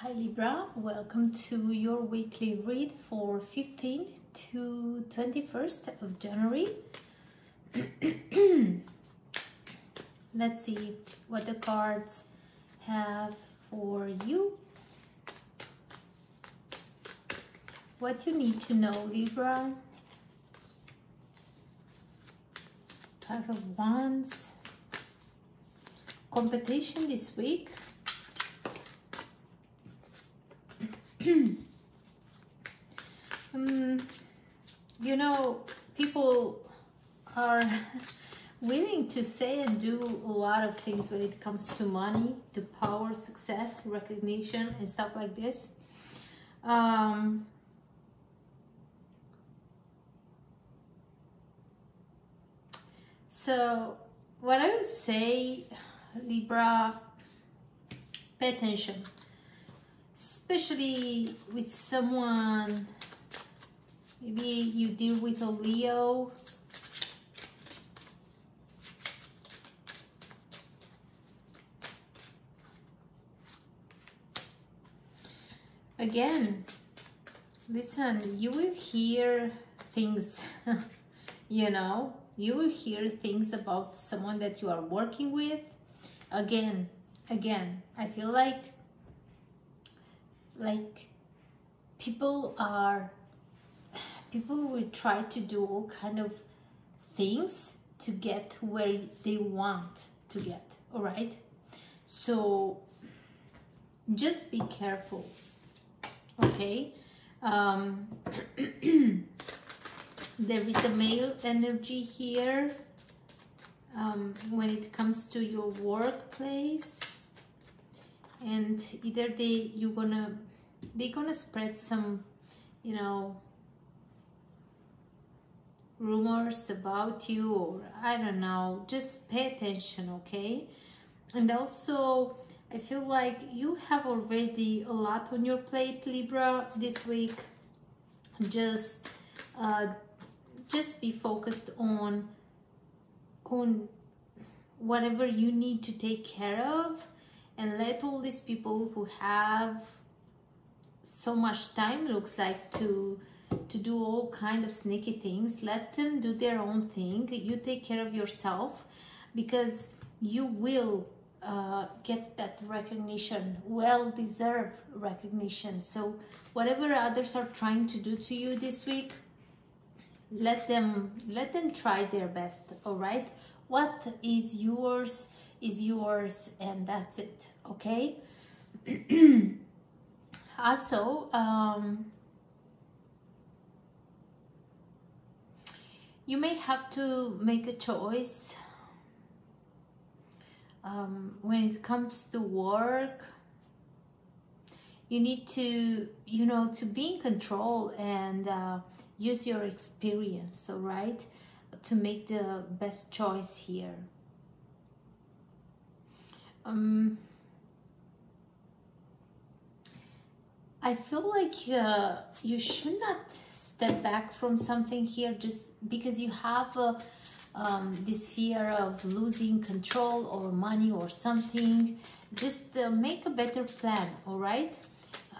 Hi Libra, welcome to your weekly read for 15 to 21st of January. Let's see what the cards have for you. What you need to know, Libra. Five of Wands. Competition this week um, you know, people are willing to say and do a lot of things when it comes to money, to power, success, recognition, and stuff like this. Um, so, what I would say, Libra, pay attention especially with someone maybe you deal with a Leo. Again listen you will hear things you know you will hear things about someone that you are working with. Again again i feel like like people are people will try to do all kind of things to get where they want to get all right? So just be careful okay? Um there is a male energy here um, when it comes to your workplace and either they you're gonna they're gonna spread some you know rumors about you or I don't know just pay attention okay? And also I feel like you have already a lot on your plate Libra this week. Just uh, just be focused on on whatever you need to take care of and let all these people who have so much time looks like to to do all kind of sneaky things let them do their own thing. You take care of yourself because you will uh, get that recognition well deserved recognition. So whatever others are trying to do to you this week let them let them try their best all right? What is yours is yours and that's it okay? Also um, you may have to make a choice um, when it comes to work you need to you know to be in control and uh, use your experience all right to make the best choice here um, I feel like uh, you should not step back from something here just because you have uh, um, this fear of losing control or money or something. Just uh, make a better plan, all right?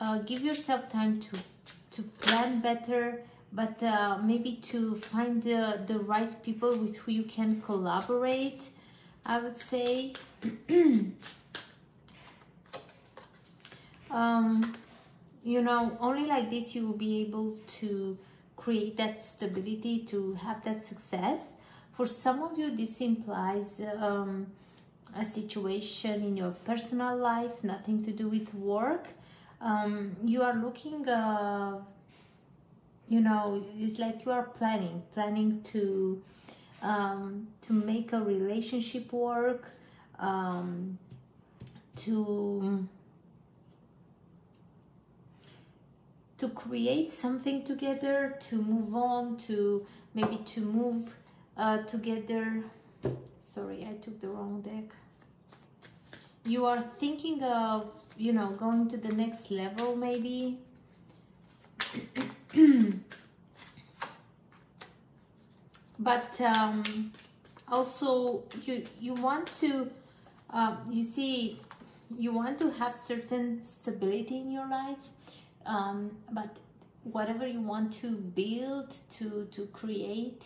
Uh, give yourself time to, to plan better, but uh, maybe to find the, the right people with who you can collaborate I would say. um, you know, only like this you will be able to create that stability, to have that success. For some of you, this implies um, a situation in your personal life, nothing to do with work. Um, you are looking, uh, you know, it's like you are planning, planning to um, to make a relationship work, um, to to create something together, to move on, to maybe to move uh, together. Sorry, I took the wrong deck. You are thinking of, you know, going to the next level maybe. but um, also you you want to uh, you see you want to have certain stability in your life um, but whatever you want to build to to create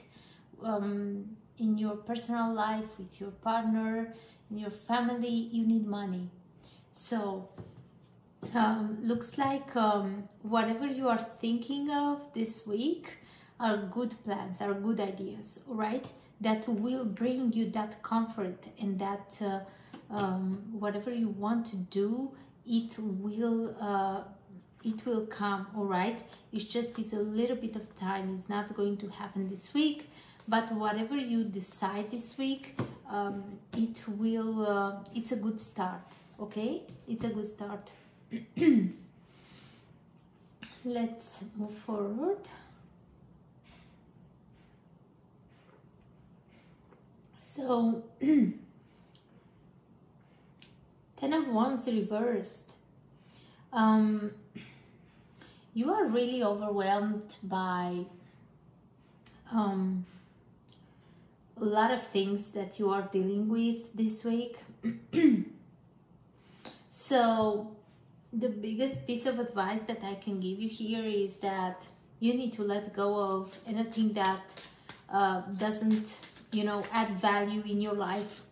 um, in your personal life with your partner in your family you need money. So um, looks like um, whatever you are thinking of this week are good plans are good ideas right? That will bring you that comfort and that uh, um, whatever you want to do it will uh, it will come all right? It's just it's a little bit of time. It's not going to happen this week but whatever you decide this week um, it will uh, it's a good start okay? It's a good start. Let's move forward so ten of wands reversed um, you are really overwhelmed by um, a lot of things that you are dealing with this week. so the biggest piece of advice that I can give you here is that you need to let go of anything that uh, doesn't, you know, add value in your life.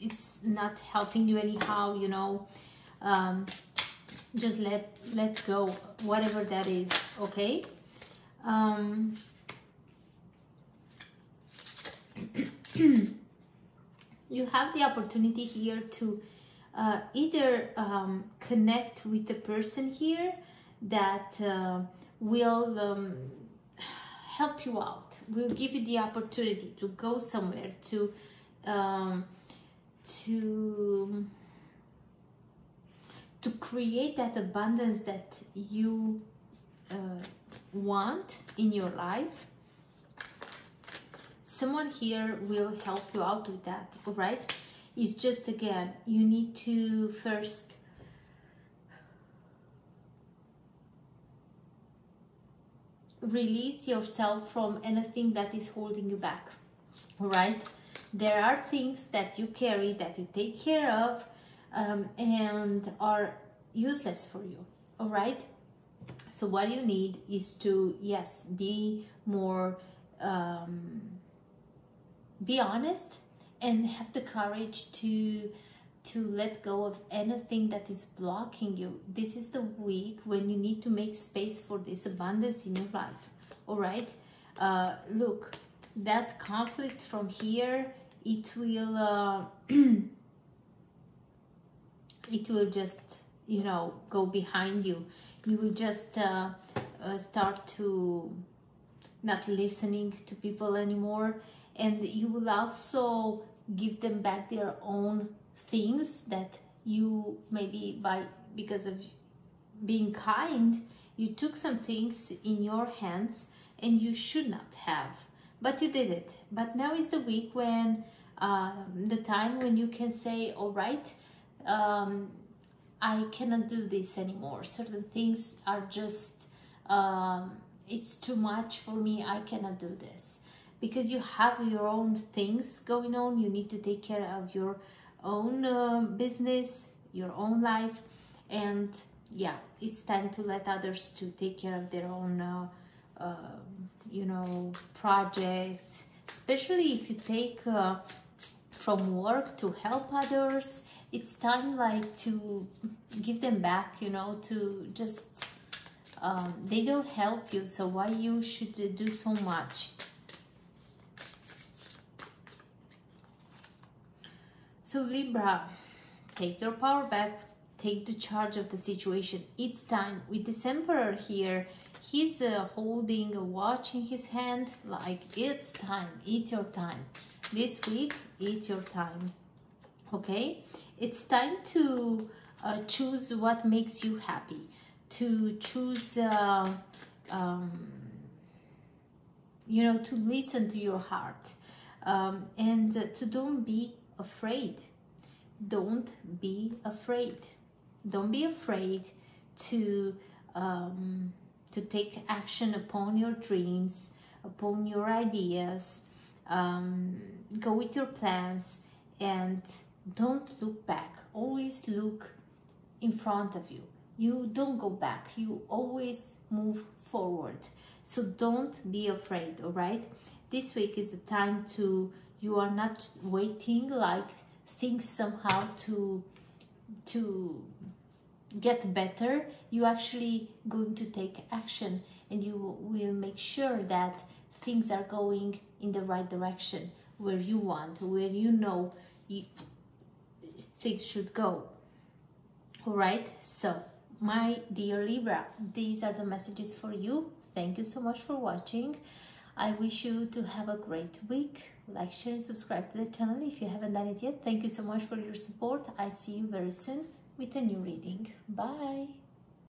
it's not helping you anyhow, you know. Um, just let let go whatever that is okay um, you have the opportunity here to uh, either um, connect with the person here that uh, will um, help you out will give you the opportunity to go somewhere to um, to to create that abundance that you uh, want in your life. Someone here will help you out with that all right it's just again you need to first release yourself from anything that is holding you back all right there are things that you carry that you take care of um, and are useless for you all right so what you need is to yes be more um, be honest and have the courage to to let go of anything that is blocking you. This is the week when you need to make space for this abundance in your life. All right? Uh, look that conflict from here it will uh, it will just you know go behind you. You will just uh, uh, start to not listening to people anymore. And you will also give them back their own things that you maybe by because of being kind you took some things in your hands and you should not have but you did it but now is the week when uh, the time when you can say all right um, I cannot do this anymore. Certain things are just, um, it's too much for me. I cannot do this. Because you have your own things going on. You need to take care of your own uh, business, your own life. And yeah, it's time to let others to take care of their own, uh, uh, you know, projects. Especially if you take uh, from work to help others it's time like to give them back you know to just um, they don't help you so why you should do so much so libra take your power back take the charge of the situation. It's time. With this emperor here he's uh, holding a watch in his hand like it's time. It's your time. This week it's your time. Okay? It's time to uh, choose what makes you happy. To choose uh, um, you know to listen to your heart. Um, and uh, to don't be afraid. Don't be afraid. Don't be afraid to um, to take action upon your dreams upon your ideas um, go with your plans and don't look back. Always look in front of you. You don't go back. You always move forward. So don't be afraid all right? This week is the time to you are not waiting like things somehow to to get better. You actually going to take action and you will make sure that things are going in the right direction where you want where you know you, things should go. All right? So my dear libra these are the messages for you. Thank you so much for watching. I wish you to have a great week like share and subscribe to the channel if you haven't done it yet. Thank you so much for your support. I see you very soon with a new reading. Bye